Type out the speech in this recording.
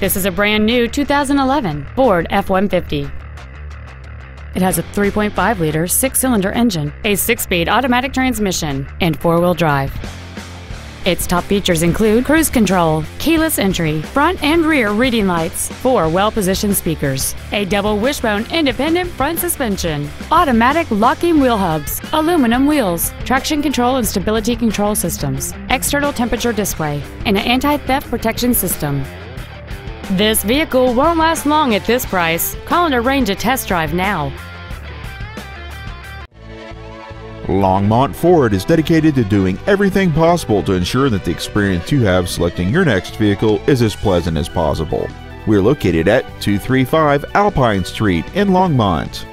This is a brand new 2011 Ford F-150. It has a 3.5 liter six cylinder engine, a six speed automatic transmission, and four wheel drive. Its top features include cruise control, keyless entry, front and rear reading lights, four well positioned speakers, a double wishbone independent front suspension, automatic locking wheel hubs, aluminum wheels, traction control and stability control systems, external temperature display, and an anti theft protection system. This vehicle won't last long at this price. Call and arrange a test drive now. Longmont Ford is dedicated to doing everything possible to ensure that the experience you have selecting your next vehicle is as pleasant as possible. We're located at 235 Alpine Street in Longmont.